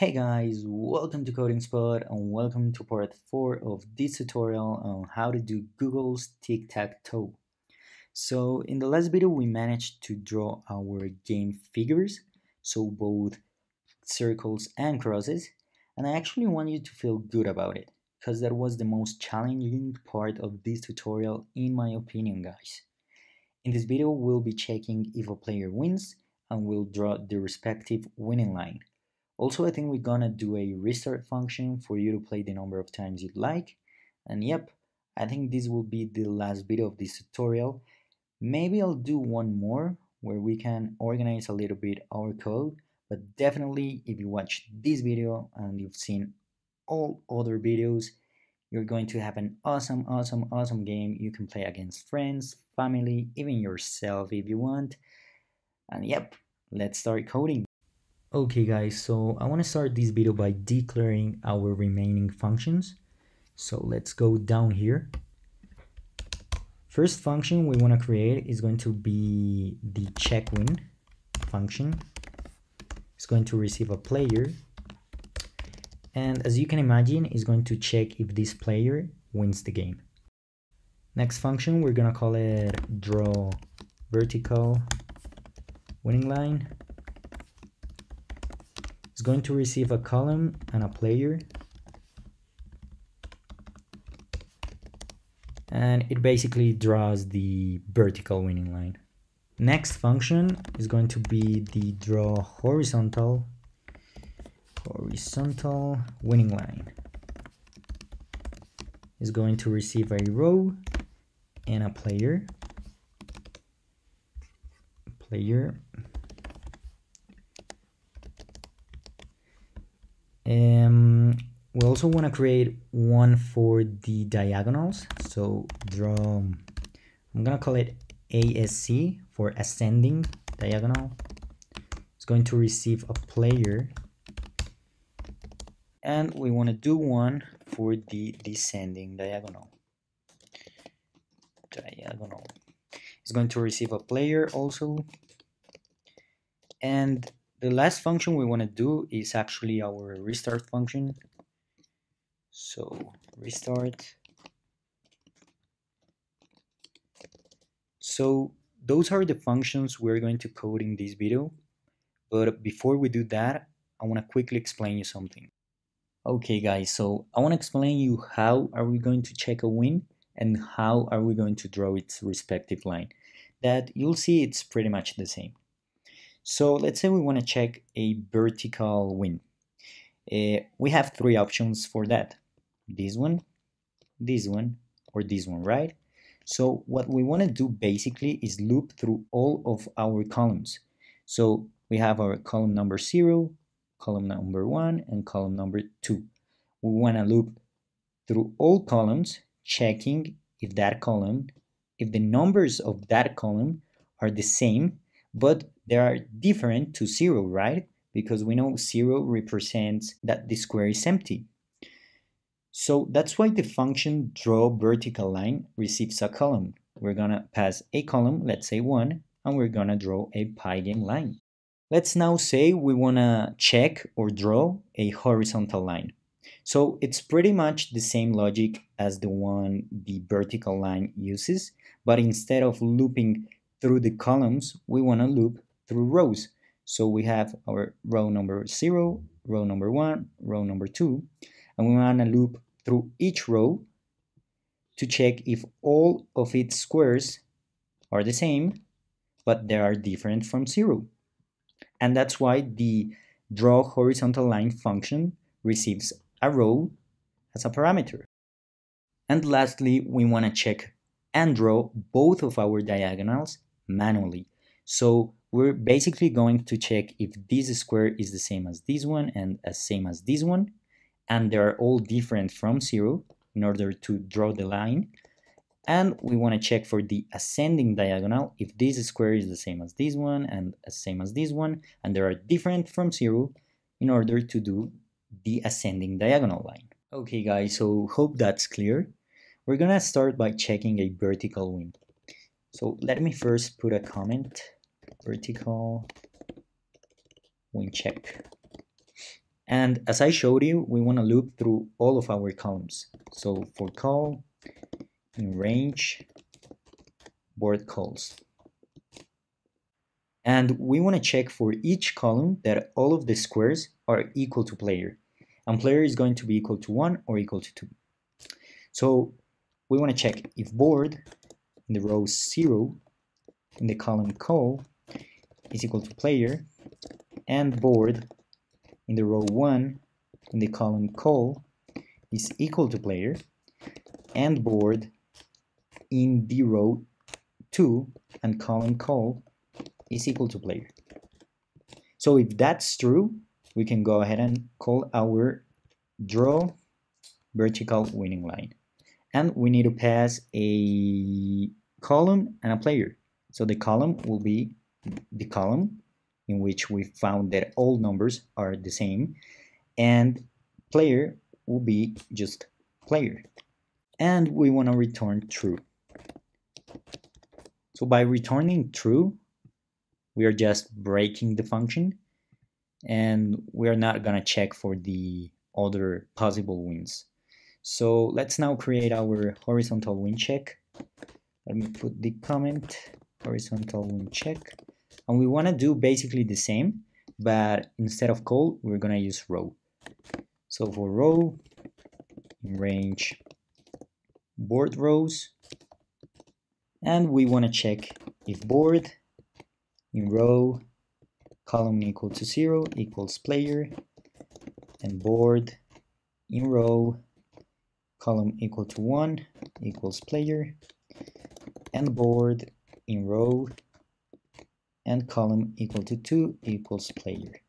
Hey guys, welcome to Coding Spot and welcome to part 4 of this tutorial on how to do Google's tic-tac-toe. So in the last video we managed to draw our game figures, so both circles and crosses, and I actually want you to feel good about it, because that was the most challenging part of this tutorial in my opinion guys. In this video we'll be checking if a player wins and we'll draw the respective winning line. Also, I think we're gonna do a restart function for you to play the number of times you'd like. And yep, I think this will be the last video of this tutorial. Maybe I'll do one more where we can organize a little bit our code, but definitely if you watch this video and you've seen all other videos, you're going to have an awesome, awesome, awesome game you can play against friends, family, even yourself if you want. And yep, let's start coding. Okay guys, so I want to start this video by declaring our remaining functions. So let's go down here. First function we want to create is going to be the check win function. It's going to receive a player. And as you can imagine, it's going to check if this player wins the game. Next function, we're going to call it draw vertical winning line going to receive a column and a player and it basically draws the vertical winning line. Next function is going to be the draw horizontal horizontal winning line. Is going to receive a row and a player player Um, we also want to create one for the diagonals. So draw, I'm going to call it ASC for ascending diagonal. It's going to receive a player. And we want to do one for the descending diagonal. Diagonal. It's going to receive a player also. And the last function we want to do is actually our restart function. So restart. So those are the functions we're going to code in this video. But before we do that, I want to quickly explain you something. Okay guys, so I want to explain you how are we going to check a win and how are we going to draw its respective line. That you'll see it's pretty much the same. So let's say we want to check a vertical win. Uh, we have three options for that. This one, this one, or this one, right? So what we want to do basically is loop through all of our columns. So we have our column number 0, column number 1, and column number 2. We want to loop through all columns, checking if that column, if the numbers of that column are the same, but they are different to zero, right? Because we know zero represents that the square is empty. So that's why the function draw vertical line receives a column. We're gonna pass a column, let's say one, and we're gonna draw a Pygame line. Let's now say we wanna check or draw a horizontal line. So it's pretty much the same logic as the one the vertical line uses, but instead of looping through the columns, we wanna loop through rows. So we have our row number 0, row number 1, row number 2, and we want to loop through each row to check if all of its squares are the same, but they are different from 0. And that's why the draw horizontal line function receives a row as a parameter. And lastly, we want to check and draw both of our diagonals manually. So we're basically going to check if this square is the same as this one and as same as this one and they are all different from zero in order to draw the line and we want to check for the ascending diagonal if this square is the same as this one and as same as this one and they are different from zero in order to do the ascending diagonal line. Okay guys, so hope that's clear. We're gonna start by checking a vertical win. So let me first put a comment vertical win check And as I showed you, we want to loop through all of our columns. So for call, in range, board calls. And we want to check for each column that all of the squares are equal to player. And player is going to be equal to 1 or equal to 2. So we want to check if board in the row 0 in the column call is equal to player and board in the row 1 in the column call is equal to player and board in the row 2 and column call is equal to player. So if that's true, we can go ahead and call our draw vertical winning line. And we need to pass a column and a player. So the column will be the column in which we found that all numbers are the same and player will be just player. And we want to return true. So by returning true we are just breaking the function and we are not gonna check for the other possible wins. So let's now create our horizontal win check. Let me put the comment horizontal win check and we want to do basically the same but instead of call we're gonna use row. So for row range board rows and we want to check if board in row column equal to 0 equals player and board in row column equal to 1 equals player and board in row and column equal to 2 equals player.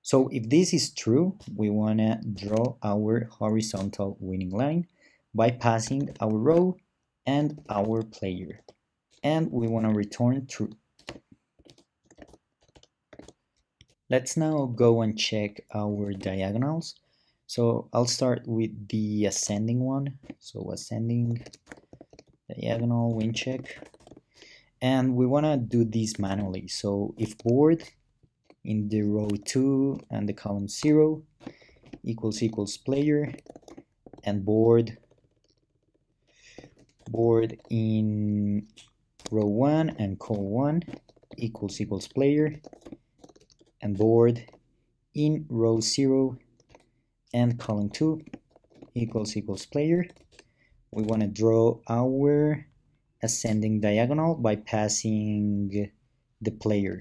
So if this is true, we want to draw our horizontal winning line by passing our row and our player. And we want to return true. Let's now go and check our diagonals. So I'll start with the ascending one. So ascending diagonal win check and we want to do this manually. So if board in the row 2 and the column 0 equals equals player and board board in row 1 and call 1 equals equals player and board in row 0 and column 2 equals equals player we want to draw our ascending diagonal by passing the player.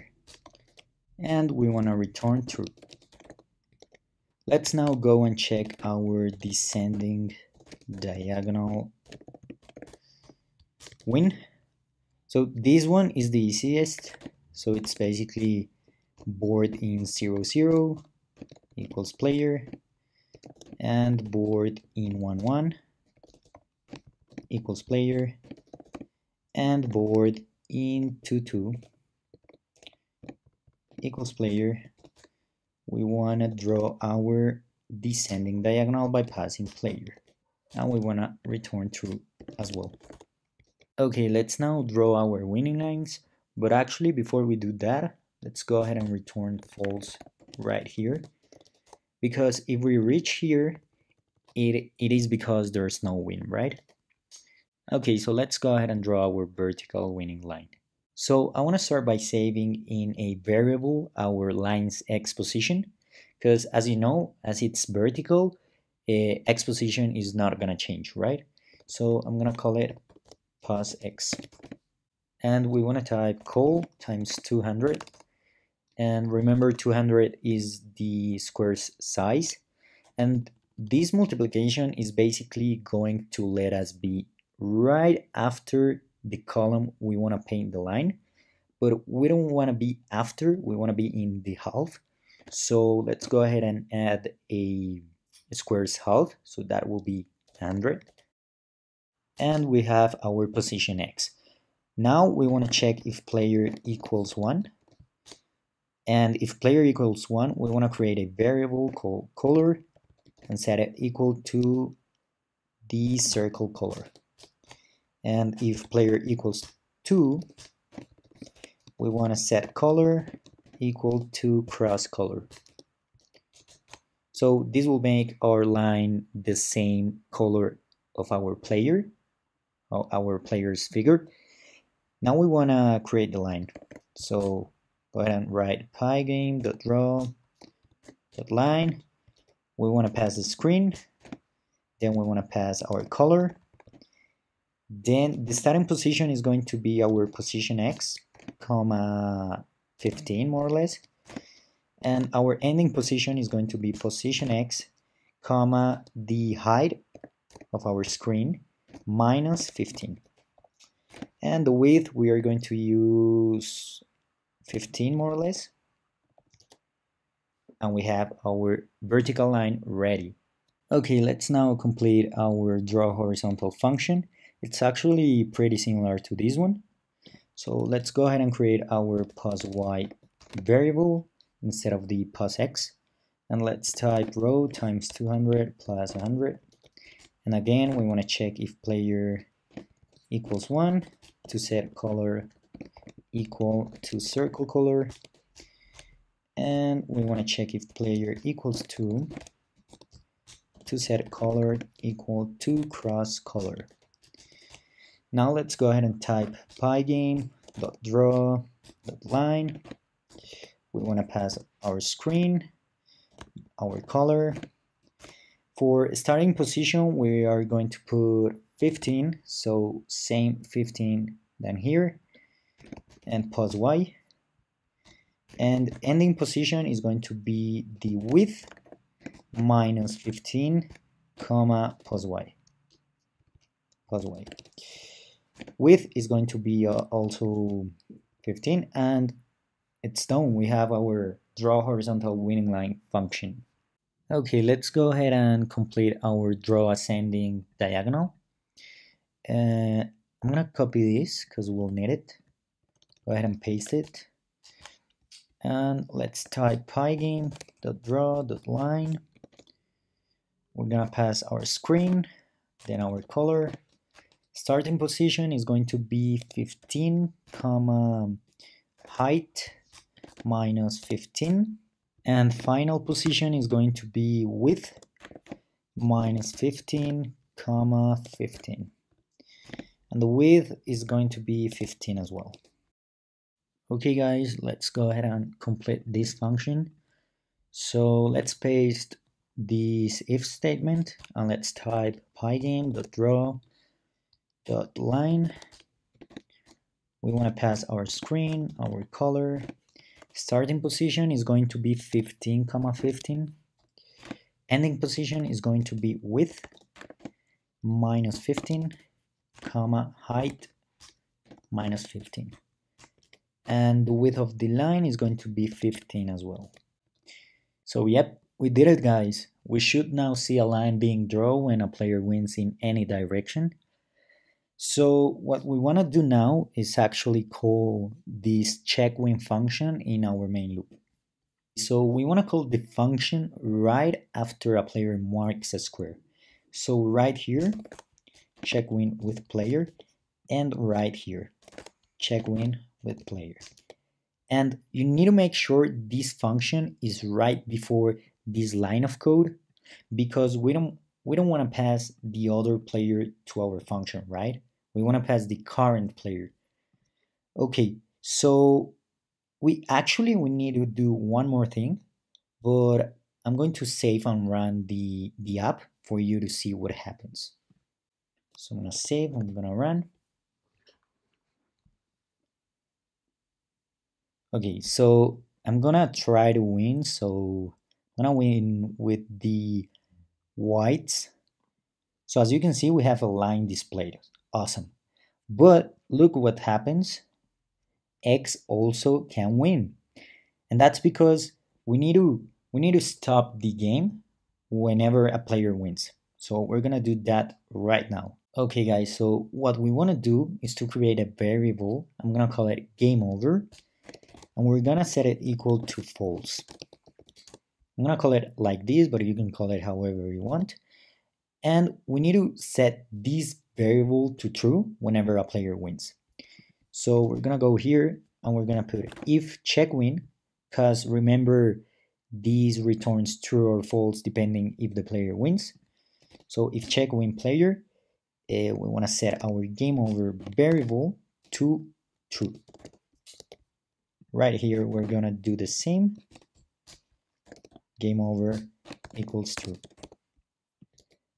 And we want to return true. Let's now go and check our descending diagonal win. So this one is the easiest. So it's basically board in 0 0 equals player and board in 1 1 equals player and board into 2 equals player. We want to draw our descending diagonal by passing player. And we want to return true as well. Okay let's now draw our winning lines but actually before we do that let's go ahead and return false right here. Because if we reach here it, it is because there's no win right Okay, so let's go ahead and draw our vertical winning line. So I want to start by saving in a variable our line's x position because as you know, as it's vertical, uh, x position is not going to change, right? So I'm going to call it pos x. And we want to type call times 200. And remember 200 is the square's size. And this multiplication is basically going to let us be right after the column we want to paint the line but we don't want to be after we want to be in the half. So let's go ahead and add a, square's half so that will be 100 and we have our position x. Now we want to check if player equals 1 and if player equals 1 we want to create a variable called color and set it equal to the circle color and if player equals 2 we want to set color equal to cross color So this will make our line the same color of our player, our player's figure. Now we want to create the line. So go ahead and write pygame.draw.line. We want to pass the screen. Then we want to pass our color. Then the starting position is going to be our position x, comma 15 more or less. And our ending position is going to be position x, comma the height of our screen minus 15. And the width we are going to use 15 more or less. And we have our vertical line ready. Okay, let's now complete our draw horizontal function. It's actually pretty similar to this one. So let's go ahead and create our pos y variable instead of the pos x. And let's type row times 200 plus 100. And again, we want to check if player equals 1 to set color equal to circle color. And we want to check if player equals 2 to set color equal to cross color. Now let's go ahead and type pygame.draw.line. We want to pass our screen, our color. For starting position, we are going to put 15, so same 15 than here, and pos y. And ending position is going to be the width minus 15, comma, pos y. Pos y width is going to be uh, also 15 and it's done we have our draw horizontal winning line function. Okay let's go ahead and complete our draw ascending diagonal. Uh, I'm gonna copy this because we'll need it. Go ahead and paste it. And let's type pygame.draw.line we're gonna pass our screen then our color starting position is going to be 15 comma height minus 15 and final position is going to be width minus 15 comma 15 and the width is going to be 15 as well. Okay guys let's go ahead and complete this function. So let's paste this if statement and let's type pygame.draw dot line. We want to pass our screen our color. Starting position is going to be 15 comma 15 ending position is going to be width minus 15 comma height minus 15 and the width of the line is going to be 15 as well. So yep we did it guys. We should now see a line being drawn when a player wins in any direction so what we want to do now is actually call this check win function in our main loop. So we want to call the function right after a player marks a square. So right here, check win with player, and right here, check win with player. And you need to make sure this function is right before this line of code because we don't we don't want to pass the other player to our function, right? We want to pass the current player. Okay, so we actually we need to do one more thing, but I'm going to save and run the, the app for you to see what happens. So I'm gonna save, I'm gonna run. Okay, so I'm gonna try to win. So I'm gonna win with the whites. So as you can see, we have a line displayed awesome. But look what happens. X also can win. And that's because we need to we need to stop the game whenever a player wins. So we're gonna do that right now. Okay guys, so what we wanna do is to create a variable. I'm gonna call it game over. And we're gonna set it equal to false. I'm gonna call it like this, but you can call it however you want. And we need to set this variable to true whenever a player wins. So we're gonna go here and we're gonna put if check win, because remember these returns true or false depending if the player wins. So if check win player, uh, we want to set our game over variable to true. Right here, we're going to do the same. Game over equals true.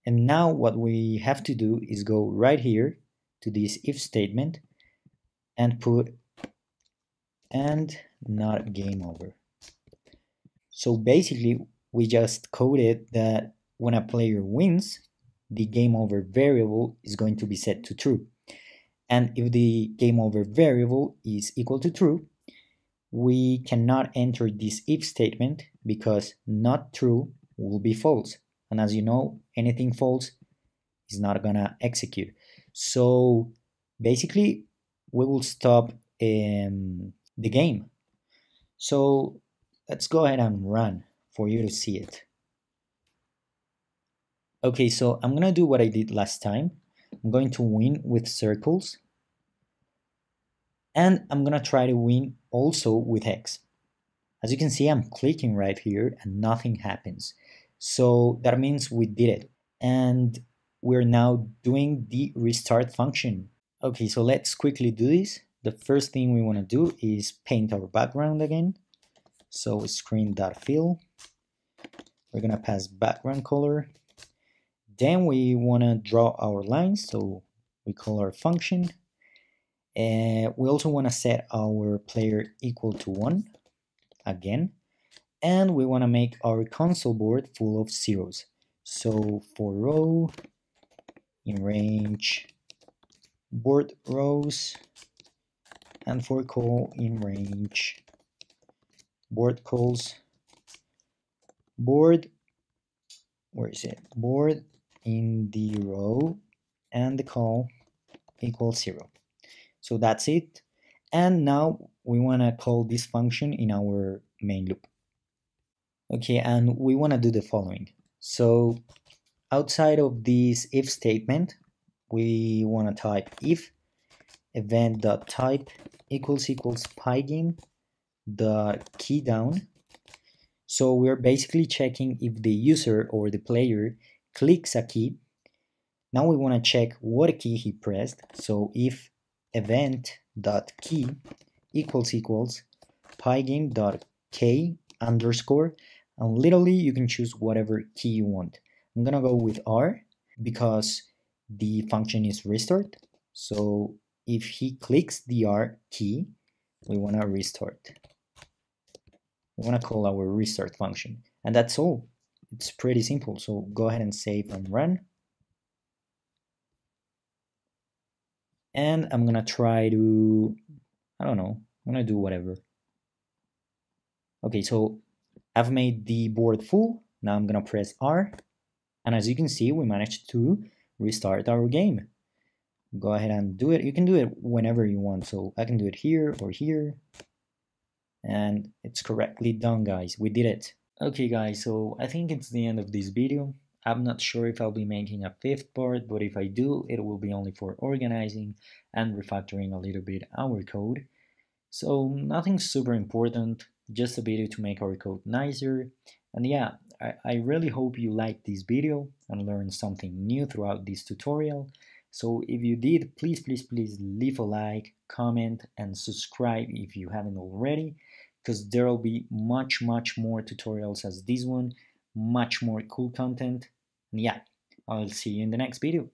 And now what we have to do is go right here to this if statement and put and not game over. So basically, we just coded that when a player wins, the game over variable is going to be set to true. And if the game over variable is equal to true, we cannot enter this if statement because not true will be false. And as you know, anything false is not gonna execute. So basically, we will stop um, the game. So let's go ahead and run for you to see it. Okay, so I'm gonna do what I did last time. I'm going to win with circles. And I'm gonna try to win also with X. As you can see, I'm clicking right here and nothing happens. So that means we did it. And we're now doing the restart function. Okay, so let's quickly do this. The first thing we want to do is paint our background again. So screen.fill. We're gonna pass background color. Then we want to draw our lines. So we call our function. And we also want to set our player equal to one again and we want to make our console board full of zeros. So for row in range board rows and for call in range board calls board where is it? Board in the row and the call equals zero. So that's it. And now we want to call this function in our main loop Okay, and we want to do the following. So outside of this if statement, we want to type if event.type equals equals pygame the key down. So we're basically checking if the user or the player clicks a key. Now we want to check what key he pressed. So if event.key equals equals pygame.k underscore and literally you can choose whatever key you want. I'm gonna go with R because the function is restored. So if he clicks the R key, we wanna restart. We wanna call our restart function. And that's all. It's pretty simple. So go ahead and save and run. And I'm gonna try to, I don't know, I'm gonna do whatever. Okay, so I've made the board full. Now I'm gonna press R. And as you can see, we managed to restart our game. Go ahead and do it. You can do it whenever you want. So I can do it here or here. And it's correctly done, guys. We did it. Okay, guys, so I think it's the end of this video. I'm not sure if I'll be making a fifth part, but if I do, it will be only for organizing and refactoring a little bit our code. So nothing super important, just a video to make our code nicer. And yeah, I, I really hope you liked this video and learned something new throughout this tutorial. So if you did, please, please, please leave a like, comment, and subscribe if you haven't already, because there will be much, much more tutorials as this one, much more cool content. And yeah, I'll see you in the next video.